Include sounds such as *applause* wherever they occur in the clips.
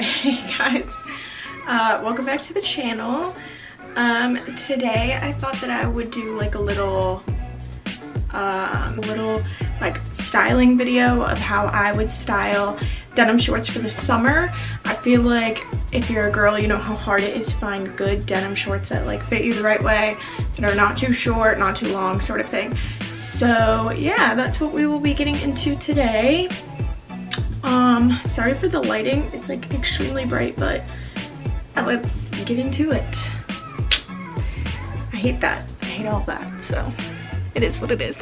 Hey *laughs* guys, uh, welcome back to the channel. Um, today I thought that I would do like a little, um, little like styling video of how I would style denim shorts for the summer. I feel like if you're a girl, you know how hard it is to find good denim shorts that like fit you the right way, that are not too short, not too long sort of thing. So yeah, that's what we will be getting into today. Um, sorry for the lighting. It's like extremely bright, but let's get into it. I hate that. I hate all that. So it is what it is.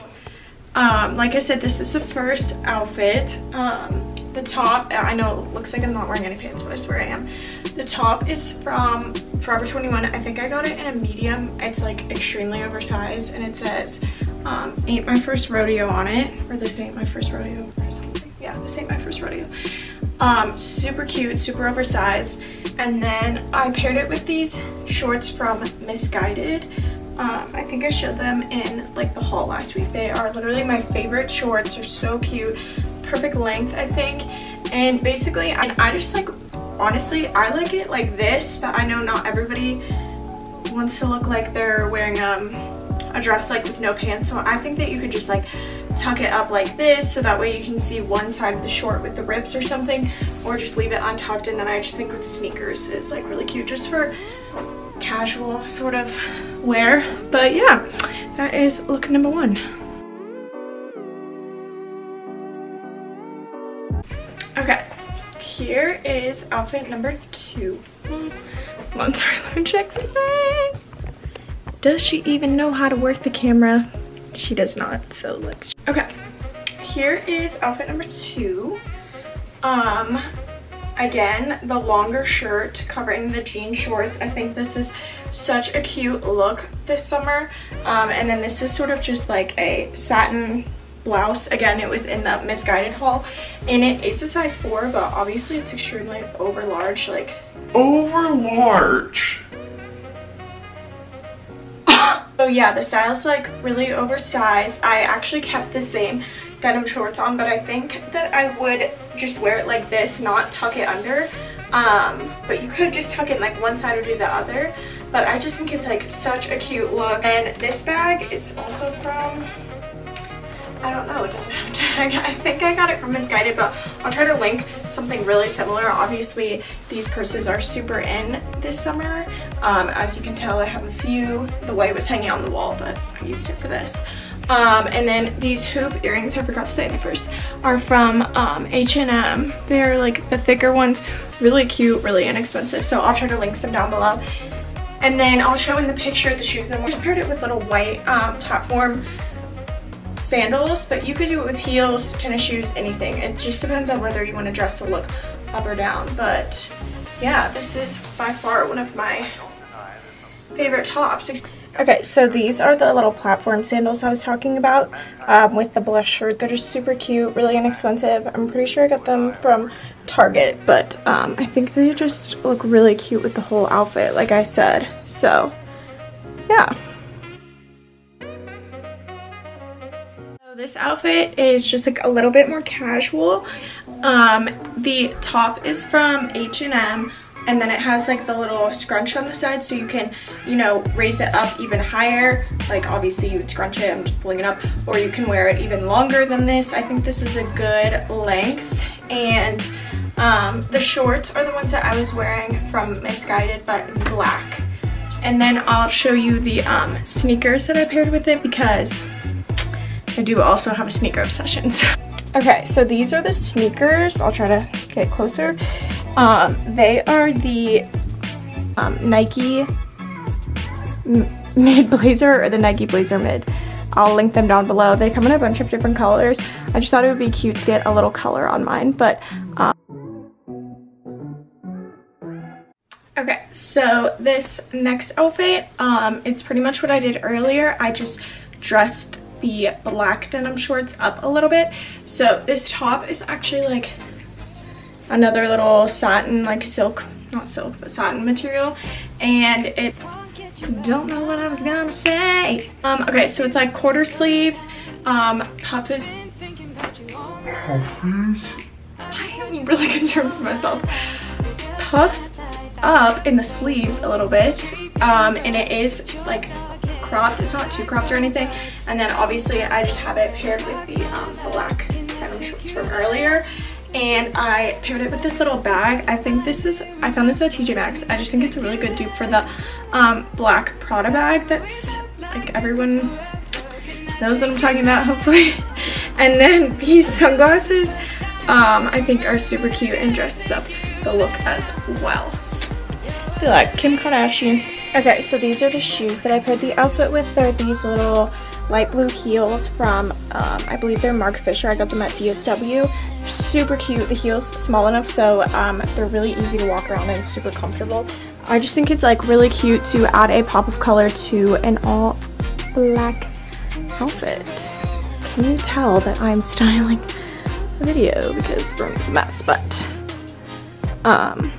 Um, like I said, this is the first outfit. Um, the top, I know it looks like I'm not wearing any pants, but I swear I am. The top is from Forever 21. I think I got it in a medium. It's like extremely oversized and it says um, ain't my first rodeo on it. Or this ain't my first rodeo yeah, this ain't my first rodeo. Um, super cute, super oversized. And then I paired it with these shorts from Missguided. Um, I think I showed them in like the haul last week. They are literally my favorite shorts. They're so cute. Perfect length, I think. And basically, I, I just like, honestly, I like it like this, but I know not everybody wants to look like they're wearing um, a dress like with no pants. So I think that you could just like tuck it up like this so that way you can see one side of the short with the rips or something or just leave it untucked and then I just think with sneakers is like really cute just for casual sort of wear but yeah that is look number one okay here is outfit number two hmm, come on sorry let me check something does she even know how to work the camera? She does not so let's okay here is outfit number two. Um again the longer shirt covering the jean shorts. I think this is such a cute look this summer. Um and then this is sort of just like a satin blouse. Again it was in the Missguided haul. And it is a size four but obviously it's extremely over large like over large so yeah, the style's like really oversized. I actually kept the same denim shorts on, but I think that I would just wear it like this, not tuck it under. Um, but you could just tuck it like one side or do the other. But I just think it's like such a cute look. And this bag is also from I don't know, it doesn't have a I think I got it from Missguided, but I'll try to link something really similar. Obviously, these purses are super in this summer. Um, as you can tell, I have a few. The white was hanging on the wall, but I used it for this. Um, and then these hoop earrings, I forgot to say the first, are from um, H&M. They're like the thicker ones, really cute, really inexpensive. So I'll try to link some down below. And then I'll show in the picture the shoes. I just paired it with little white um, platform sandals, but you could do it with heels, tennis shoes, anything. It just depends on whether you want to dress the look up or down. But yeah, this is by far one of my favorite tops. Okay, so these are the little platform sandals I was talking about um, with the blush shirt. They're just super cute, really inexpensive. I'm pretty sure I got them from Target, but um, I think they just look really cute with the whole outfit, like I said. So, yeah. This outfit is just like a little bit more casual. Um, the top is from H&M and then it has like the little scrunch on the side so you can, you know, raise it up even higher. Like obviously you would scrunch it, I'm just pulling it up, or you can wear it even longer than this. I think this is a good length and um, the shorts are the ones that I was wearing from Missguided but black. And then I'll show you the um, sneakers that I paired with it because I do also have a sneaker obsession. So. Okay, so these are the sneakers. I'll try to get closer. Um, they are the um, Nike mid blazer or the Nike blazer mid. I'll link them down below. They come in a bunch of different colors. I just thought it would be cute to get a little color on mine, but um, Okay, so this next outfit, um, it's pretty much what I did earlier. I just dressed the black denim shorts up a little bit. So this top is actually like another little satin, like silk, not silk, but satin material. And it, don't know what I was gonna say. Um, okay, so it's like quarter sleeves. Um, puff is, I am really *laughs* concerned for myself. puffs up in the sleeves a little bit um, and it is like cropped it's not too cropped or anything and then obviously I just have it paired with the um, black denim shorts from earlier and I paired it with this little bag. I think this is, I found this at TJ Maxx. I just think it's a really good dupe for the um, black Prada bag that's like everyone knows what I'm talking about hopefully. *laughs* and then these sunglasses um, I think are super cute and dresses up the look as well. I feel like Kim Kardashian. Okay, so these are the shoes that I paired the outfit with. They're these little light blue heels from, um, I believe they're Marc Fisher. I got them at DSW. Super cute. The heels small enough so um, they're really easy to walk around and super comfortable. I just think it's like really cute to add a pop of color to an all black outfit. Can you tell that I'm styling the video because the room is a mess, but um,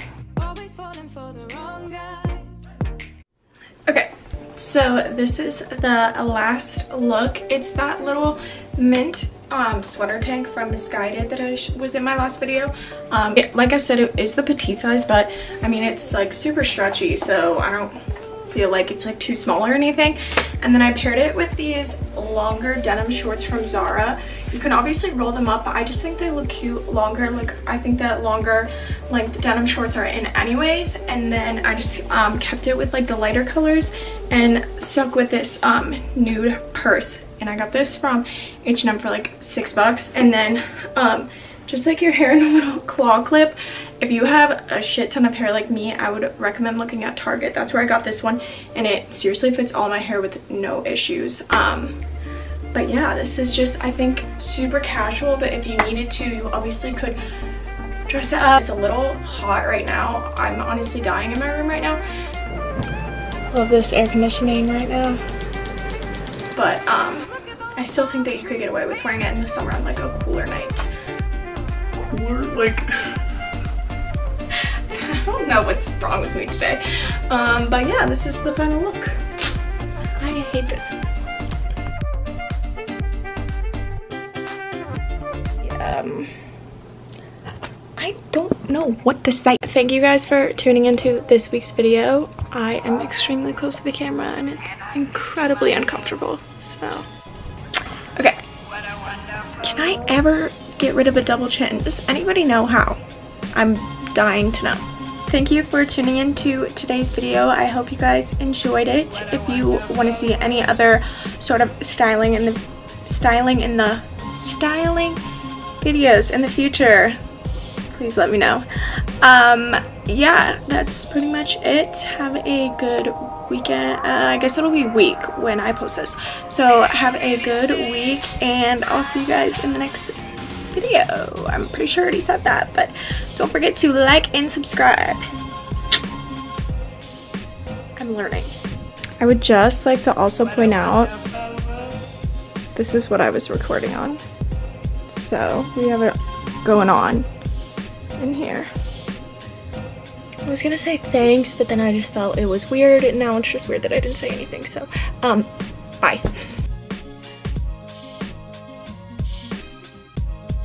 so this is the last look. It's that little mint um, sweater tank from Missguided that I was in my last video. Um, it, like I said, it is the petite size, but I mean, it's like super stretchy, so I don't feel like it's like too small or anything. And then I paired it with these longer denim shorts from Zara. You can obviously roll them up, but I just think they look cute longer. Like I think that longer length denim shorts are in anyways. And then I just um, kept it with like the lighter colors and stuck with this um, nude purse. And I got this from H&M for like six bucks. And then um, just like your hair in a little *laughs* claw clip. If you have a shit ton of hair like me, I would recommend looking at Target. That's where I got this one and it seriously fits all my hair with no issues. Um, but yeah, this is just, I think, super casual, but if you needed to, you obviously could dress it up. It's a little hot right now. I'm honestly dying in my room right now. Love this air conditioning right now. But um, I still think that you could get away with wearing it in the summer on like a cooler night cooler. Like, *laughs* I don't know what's wrong with me today. Um, but yeah, this is the final look. I hate this. Um, I don't know what to say. Thank you guys for tuning into this week's video. I am extremely close to the camera and it's incredibly uncomfortable, so. Okay. Can I ever get rid of a double chin. Does anybody know how? I'm dying to know. Thank you for tuning in to today's video. I hope you guys enjoyed it. If you want to see any other sort of styling in the styling in the styling videos in the future, please let me know. Um, yeah, that's pretty much it. Have a good weekend. Uh, I guess it'll be week when I post this. So have a good week and I'll see you guys in the next video. I'm pretty sure I already said that, but don't forget to like and subscribe. I'm learning. I would just like to also point out, this is what I was recording on. So we have it going on in here. I was gonna say thanks, but then I just felt it was weird, and now it's just weird that I didn't say anything, so, um, bye.